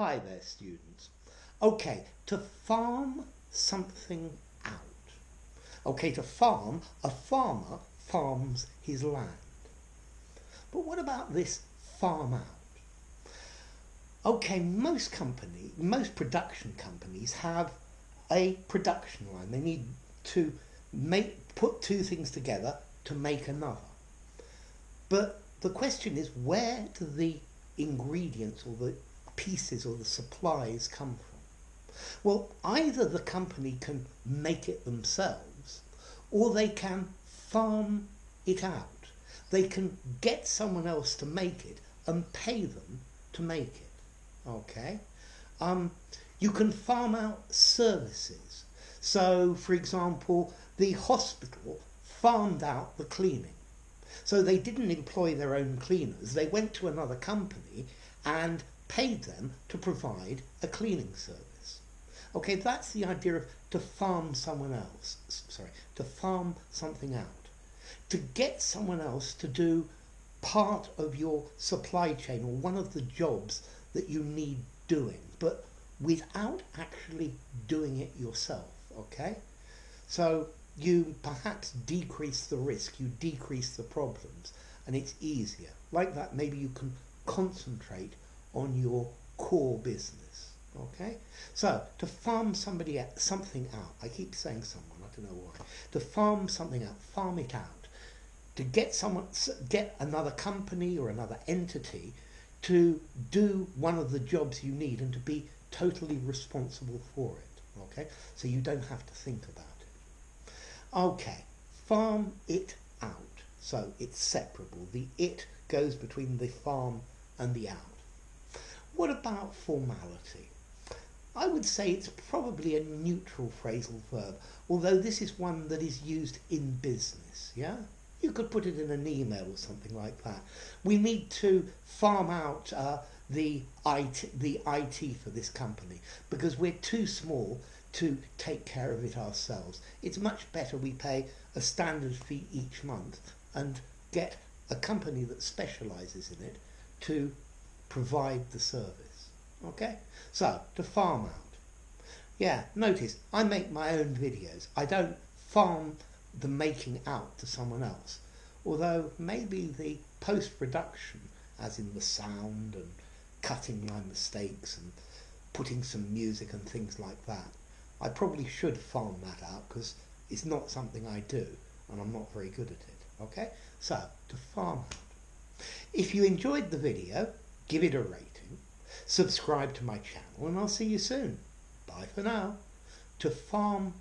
Hi there, students. Okay, to farm something out. Okay, to farm, a farmer farms his land. But what about this farm out? Okay, most company, most production companies have a production line. They need to make put two things together to make another. But the question is where do the ingredients or the pieces or the supplies come from? Well, either the company can make it themselves or they can farm it out. They can get someone else to make it and pay them to make it. Okay? Um, you can farm out services. So, for example, the hospital farmed out the cleaning. So they didn't employ their own cleaners. They went to another company and paid them to provide a cleaning service. Okay, that's the idea of to farm someone else. Sorry, to farm something out. To get someone else to do part of your supply chain or one of the jobs that you need doing, but without actually doing it yourself. Okay? So you perhaps decrease the risk, you decrease the problems, and it's easier. Like that, maybe you can concentrate on your core business. Okay? So, to farm somebody something out, I keep saying someone, I don't know why. To farm something out, farm it out. To get someone, get another company or another entity to do one of the jobs you need and to be totally responsible for it. Okay? So you don't have to think about it. Okay, farm it out. So it's separable. The it goes between the farm and the out. What about formality? I would say it's probably a neutral phrasal verb, although this is one that is used in business, yeah? You could put it in an email or something like that. We need to farm out uh, the IT, the IT for this company because we're too small to take care of it ourselves. It's much better we pay a standard fee each month and get a company that specializes in it to provide the service. Okay? So, to farm out. Yeah, notice I make my own videos. I don't farm the making out to someone else. Although maybe the post production, as in the sound and cutting my mistakes and putting some music and things like that. I probably should farm that out because it's not something I do and I'm not very good at it. Okay, so to farm out. If you enjoyed the video, give it a rating, subscribe to my channel, and I'll see you soon. Bye for now. To farm